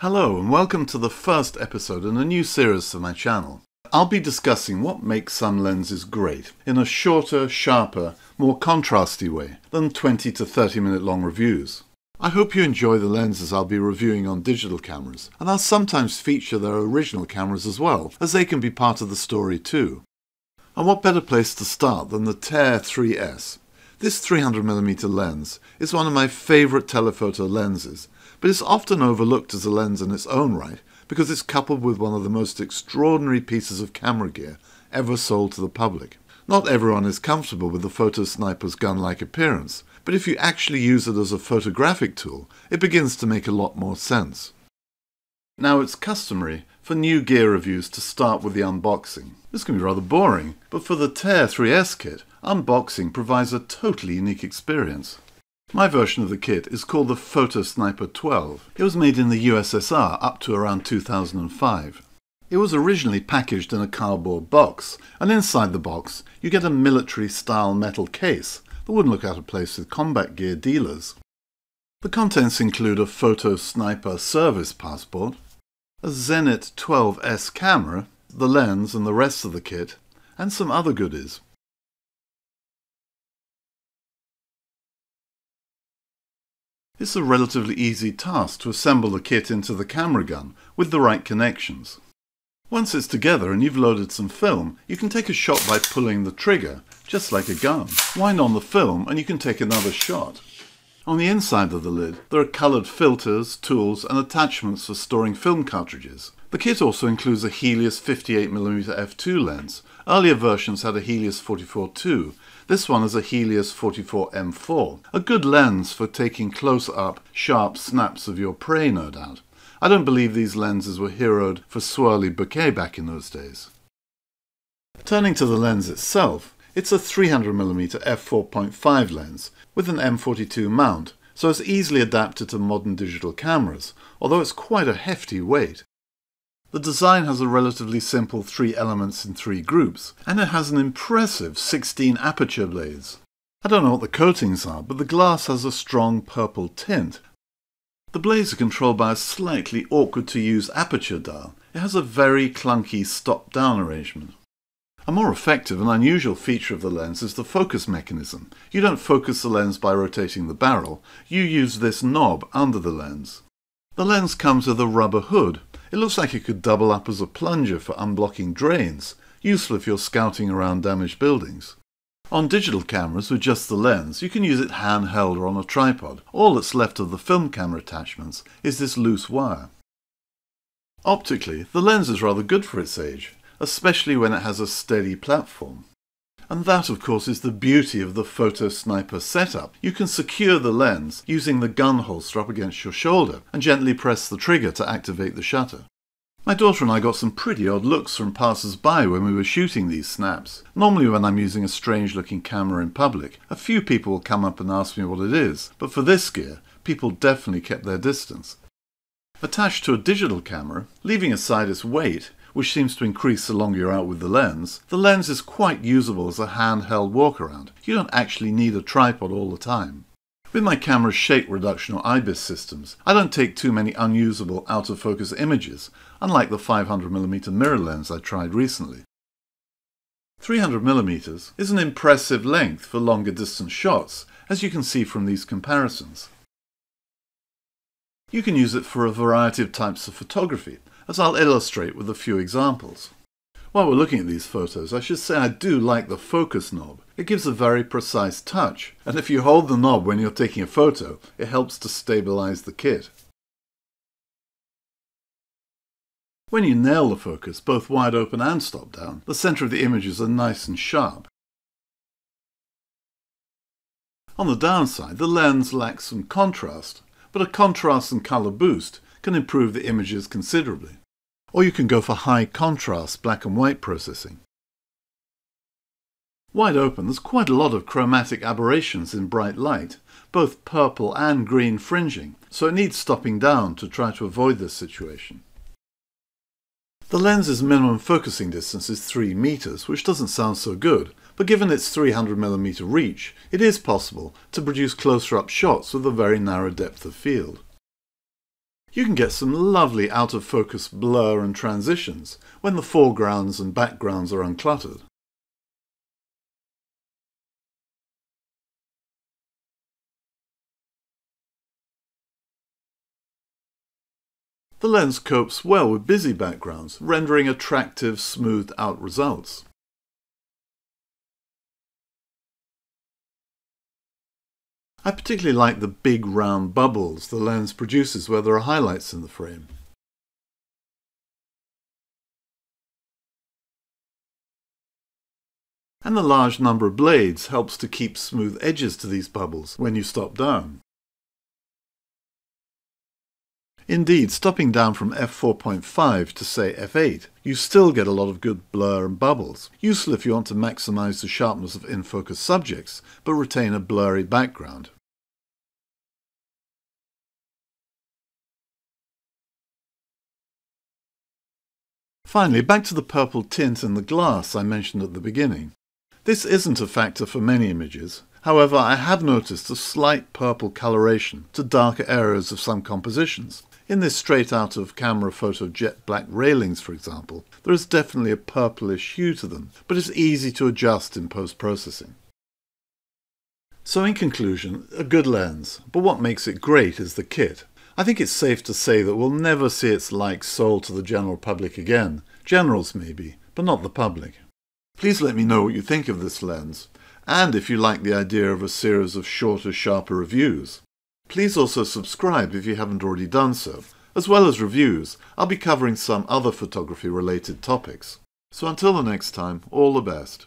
Hello and welcome to the first episode in a new series for my channel. I'll be discussing what makes some lenses great in a shorter, sharper, more contrasty way than 20 to 30 minute long reviews. I hope you enjoy the lenses I'll be reviewing on digital cameras, and I'll sometimes feature their original cameras as well, as they can be part of the story too. And what better place to start than the Tair 3S? This 300mm lens is one of my favourite telephoto lenses but it's often overlooked as a lens in its own right because it's coupled with one of the most extraordinary pieces of camera gear ever sold to the public. Not everyone is comfortable with the Photosniper's gun-like appearance, but if you actually use it as a photographic tool, it begins to make a lot more sense. Now it's customary for new gear reviews to start with the unboxing. This can be rather boring, but for the Tair 3S kit, unboxing provides a totally unique experience. My version of the kit is called the Photosniper 12. It was made in the USSR up to around 2005. It was originally packaged in a cardboard box, and inside the box you get a military-style metal case that wouldn't look out of place with combat gear dealers. The contents include a Photosniper service passport, a Zenit 12S camera, the lens and the rest of the kit, and some other goodies. It's a relatively easy task to assemble the kit into the camera gun with the right connections. Once it's together and you've loaded some film, you can take a shot by pulling the trigger, just like a gun. Wind on the film and you can take another shot. On the inside of the lid, there are coloured filters, tools and attachments for storing film cartridges. The kit also includes a Helios 58mm f2 lens. Earlier versions had a Helios 44-2, this one is a Helios 44M4, a good lens for taking close-up, sharp snaps of your prey, no doubt. I don't believe these lenses were heroed for swirly bokeh back in those days. Turning to the lens itself, it's a 300mm f4.5 lens with an M42 mount, so it's easily adapted to modern digital cameras, although it's quite a hefty weight. The design has a relatively simple three elements in three groups, and it has an impressive 16 aperture blades. I don't know what the coatings are, but the glass has a strong purple tint. The blades are controlled by a slightly awkward to use aperture dial. It has a very clunky stop-down arrangement. A more effective and unusual feature of the lens is the focus mechanism. You don't focus the lens by rotating the barrel, you use this knob under the lens. The lens comes with a rubber hood, it looks like it could double up as a plunger for unblocking drains, useful if you're scouting around damaged buildings. On digital cameras with just the lens, you can use it handheld or on a tripod. All that's left of the film camera attachments is this loose wire. Optically, the lens is rather good for its age, especially when it has a steady platform. And that, of course, is the beauty of the Photosniper setup. You can secure the lens using the gun holster up against your shoulder and gently press the trigger to activate the shutter. My daughter and I got some pretty odd looks from passers-by when we were shooting these snaps. Normally when I'm using a strange-looking camera in public, a few people will come up and ask me what it is, but for this gear, people definitely kept their distance. Attached to a digital camera, leaving aside its weight, which seems to increase the longer you're out with the lens, the lens is quite usable as a handheld walk-around. You don't actually need a tripod all the time. With my camera's shake reduction or IBIS systems, I don't take too many unusable out-of-focus images, unlike the 500mm mirror lens I tried recently. 300mm is an impressive length for longer distance shots, as you can see from these comparisons. You can use it for a variety of types of photography, as I'll illustrate with a few examples. While we're looking at these photos, I should say I do like the focus knob. It gives a very precise touch, and if you hold the knob when you're taking a photo, it helps to stabilize the kit. When you nail the focus, both wide open and stop down, the center of the images are nice and sharp. On the downside, the lens lacks some contrast, but a contrast and color boost can improve the images considerably. Or you can go for high contrast black and white processing. Wide open, there's quite a lot of chromatic aberrations in bright light, both purple and green fringing, so it needs stopping down to try to avoid this situation. The lens's minimum focusing distance is 3 meters, which doesn't sound so good, but given its 300mm reach, it is possible to produce closer-up shots with a very narrow depth of field. You can get some lovely out-of-focus blur and transitions when the foregrounds and backgrounds are uncluttered. The lens copes well with busy backgrounds, rendering attractive, smoothed out results. I particularly like the big round bubbles the lens produces where there are highlights in the frame. And the large number of blades helps to keep smooth edges to these bubbles when you stop down. Indeed, stopping down from f4.5 to say f8, you still get a lot of good blur and bubbles, useful if you want to maximize the sharpness of in-focus subjects, but retain a blurry background. Finally, back to the purple tint in the glass I mentioned at the beginning. This isn't a factor for many images. However, I have noticed a slight purple coloration to darker areas of some compositions, in this straight out of camera photo of jet black railings, for example, there is definitely a purplish hue to them, but it's easy to adjust in post-processing. So in conclusion, a good lens, but what makes it great is the kit. I think it's safe to say that we'll never see its like sold to the general public again. Generals maybe, but not the public. Please let me know what you think of this lens, and if you like the idea of a series of shorter, sharper reviews. Please also subscribe if you haven't already done so. As well as reviews, I'll be covering some other photography related topics. So until the next time, all the best.